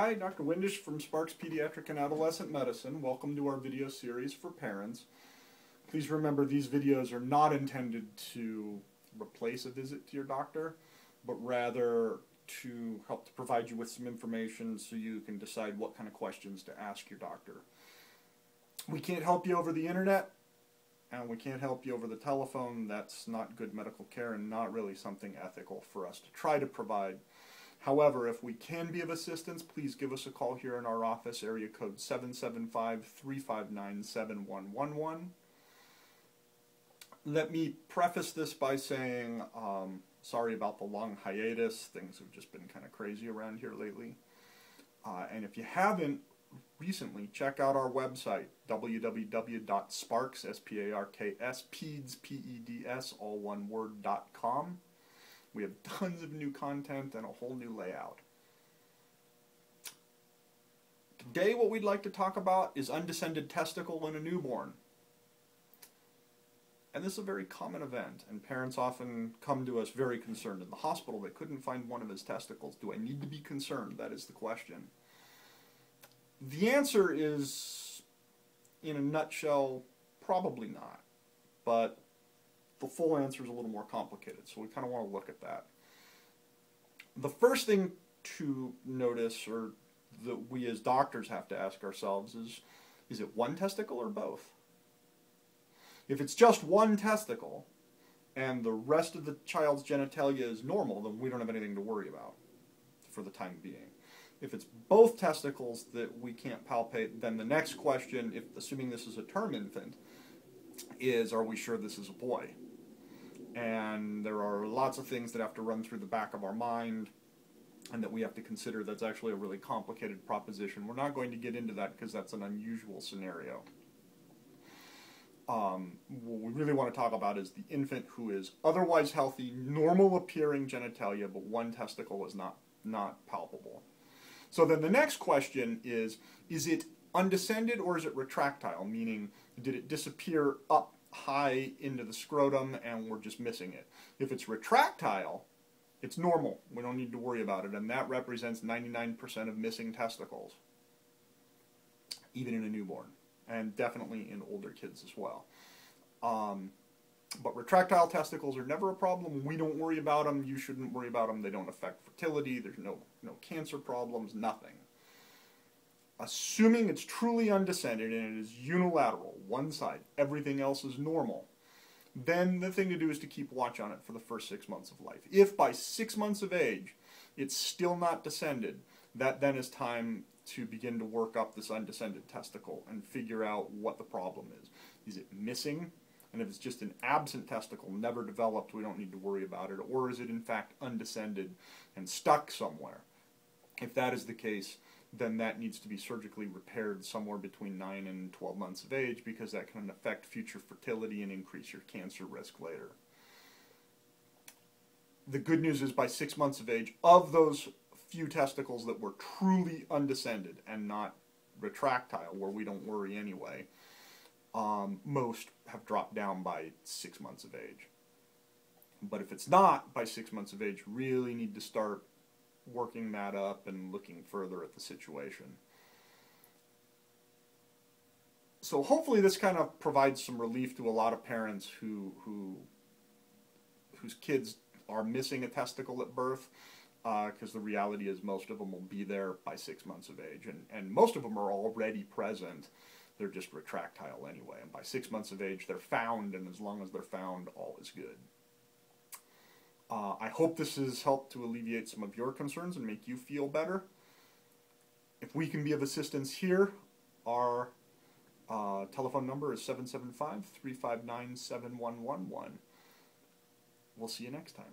Hi, Dr. Windisch from Sparks Pediatric and Adolescent Medicine. Welcome to our video series for parents. Please remember these videos are not intended to replace a visit to your doctor, but rather to help to provide you with some information so you can decide what kind of questions to ask your doctor. We can't help you over the internet, and we can't help you over the telephone. That's not good medical care and not really something ethical for us to try to provide. However, if we can be of assistance, please give us a call here in our office, area code 775-359-7111. Let me preface this by saying, um, sorry about the long hiatus. Things have just been kind of crazy around here lately. Uh, and if you haven't recently, check out our website, www.sparks, S-P-A-R-K-S, P-E-D-S, all one word, dot com. We have tons of new content and a whole new layout. Today what we'd like to talk about is undescended testicle in a newborn. And this is a very common event, and parents often come to us very concerned. In the hospital, they couldn't find one of his testicles. Do I need to be concerned? That is the question. The answer is, in a nutshell, probably not. But the full answer is a little more complicated, so we kind of want to look at that. The first thing to notice, or that we as doctors have to ask ourselves, is is it one testicle or both? If it's just one testicle, and the rest of the child's genitalia is normal, then we don't have anything to worry about for the time being. If it's both testicles that we can't palpate, then the next question, if assuming this is a term infant, is are we sure this is a boy? And there are lots of things that have to run through the back of our mind and that we have to consider that's actually a really complicated proposition. We're not going to get into that because that's an unusual scenario. Um, what we really want to talk about is the infant who is otherwise healthy, normal appearing genitalia, but one testicle is not, not palpable. So then the next question is, is it undescended or is it retractile? Meaning, did it disappear up high into the scrotum and we're just missing it. If it's retractile, it's normal. We don't need to worry about it, and that represents 99% of missing testicles, even in a newborn, and definitely in older kids as well. Um, but retractile testicles are never a problem. We don't worry about them. You shouldn't worry about them. They don't affect fertility. There's no, no cancer problems, nothing assuming it's truly undescended and it is unilateral, one side, everything else is normal, then the thing to do is to keep watch on it for the first six months of life. If by six months of age it's still not descended, that then is time to begin to work up this undescended testicle and figure out what the problem is. Is it missing? And if it's just an absent testicle, never developed, we don't need to worry about it. Or is it in fact undescended and stuck somewhere? If that is the case, then that needs to be surgically repaired somewhere between 9 and 12 months of age because that can affect future fertility and increase your cancer risk later. The good news is by 6 months of age, of those few testicles that were truly undescended and not retractile, where we don't worry anyway, um, most have dropped down by 6 months of age. But if it's not by 6 months of age, really need to start working that up and looking further at the situation. So hopefully this kind of provides some relief to a lot of parents who who whose kids are missing a testicle at birth because uh, the reality is most of them will be there by six months of age. And, and most of them are already present. They're just retractile anyway. And by six months of age they're found and as long as they're found all is good uh, I hope this has helped to alleviate some of your concerns and make you feel better. If we can be of assistance here, our uh, telephone number is 775 359 7111. We'll see you next time.